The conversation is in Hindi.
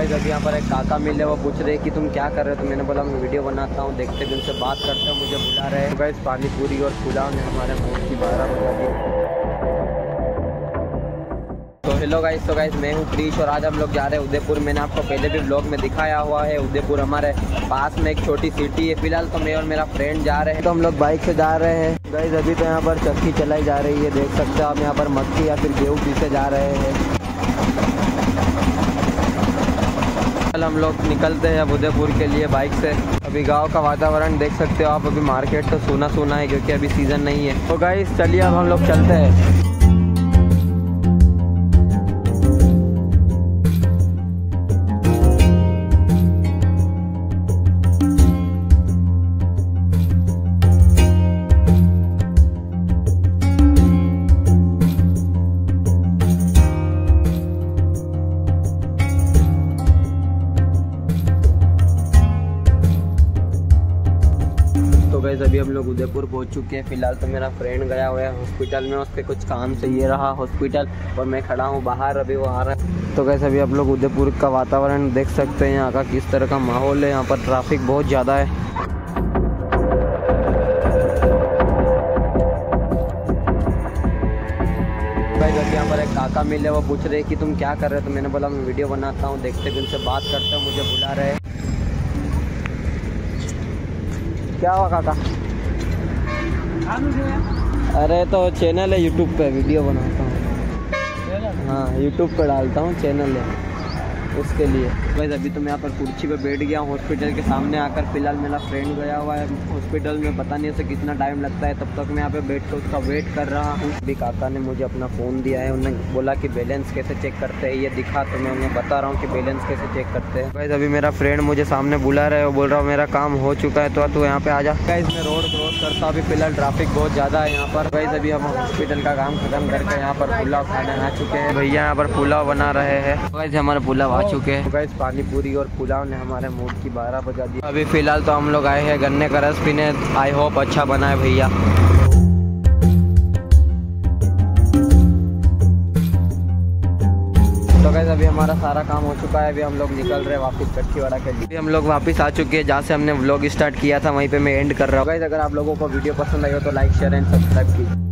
गाइस अभी यहाँ पर एक काका मिले वो पूछ रहे कि तुम क्या कर रहे हो? तो मैंने बोला, मैं वीडियो बनाता हूँ, देखते भी उनसे बात करते हो, मुझे बुला रहे हैं। गाइस पानी पूरी और पुलाव ने हमारे मूड की बारह बजा दी। तो हेलो गाइस तो गाइस मैं हूँ क्रीश और आज हम लोग जा रहे हैं उदयपुर। मैंने आपको पहले भी ब्लॉग में दिखाया हुआ है, उदयपुर हमारे पास में एक छोटी सिटी है। फ़िलहाल तो मैं और मेरा फ्रेंड जा रहे हैं। तो हम लोग बाइक से जा रहे हैं। गाइस अभी तो यहाँ पर चक्की चलाई जा रही है, देख सकते हो आप यहाँ पर मक्की या फिर गेहूँ पीसे जा रहे हैं। कल हम लोग निकलते हैं अब उदयपुर के लिए बाइक से। अभी गाँव का वातावरण देख सकते हो आप, अभी मार्केट तो सोना सोना है क्योंकि अभी सीज़न नहीं है। तो गाइस चलिए अब हम लोग चलते हैं। गैस अभी हम लोग उदयपुर पहुँच चुके हैं। फ़िलहाल तो मेरा फ्रेंड गया हुआ है हॉस्पिटल में, उसके कुछ काम से ये रहा हॉस्पिटल और मैं खड़ा हूँ बाहर, अभी वो आ रहा है। तो गैस अभी आप लोग उदयपुर का वातावरण देख सकते हैं, यहाँ का किस तरह का माहौल है, यहाँ पर ट्रैफ़िक बहुत ज़्यादा है। अभी काका मिले, वो पूछ रहे कि तुम क्या कर रहे हो? तो मैंने बोला, मैं वीडियो बनाता हूँ, देखते भी उनसे बात करते हो, मुझे बुला रहे क्या हुआ काका? अरे तो चैनल है यूट्यूब पे वीडियो बनाता हूँ। हाँ यूट्यूब पे डालता हूँ चैनल है। उसके लिए। बस अभी तो मैं यहाँ पर कुर्सी पे बैठ गया हॉस्पिटल के सामने आकर फ़िलहाल मेरा फ्रेंड गया हुआ है। हॉस्पिटल में पता नहीं उसे कितना टाइम लगता है। तब तक मैं यहाँ पे बैठ कर उसका वेट कर रहा हूँ। अभी काका ने मुझे अपना फ़ोन दिया है। उन्होंने बोला कि बैलेंस कैसे चेक करते हैं? ये दिखा तो मैं उन्हें बता रहा हूँ कि बैलेंस कैसे चेक करते हैं। गाइज़ अभी मेरा फ्रेंड मुझे सामने बुला रहा है वो बोल रहा हूँ, मेरा काम हो चुका है तो तू यहाँ पे आ जा। गाइज़ मैं रोड क्रॉस करता अभी फ़िलहाल ट्रैफ़िक बहुत ज़्यादा है यहाँ पर। गाइज़ अभी हम हॉस्पिटल का काम खत्म करके यहाँ पर पुलाव खाने आ चुके हैं। भैया यहाँ पर पुलाव बना रहे हैं। गाइज़ हमारा पुलाव आ चुके हैं। गाइज़ पानी पूरी और पुलाव ने हमारे मूड की बारह बजा दी। अभी फ़िलहाल तो हम लोग आए हैं गन्ने का रस पीने। आई होप अच्छा बना है भैया। तो गैस अभी हमारा सारा काम हो चुका है। अभी हम लोग निकल रहे हैं वापस कच्चीवाड़ा के लिए। अभी हम लोग वापस आ चुके हैं जहाँ से हमने व्लॉग स्टार्ट किया था वहीं पे मैं एंड कर रहा हूँ। अगर आप लोगों को वीडियो पसंद आई हो तो लाइक शेयर एंड सब्सक्राइब कीजिए।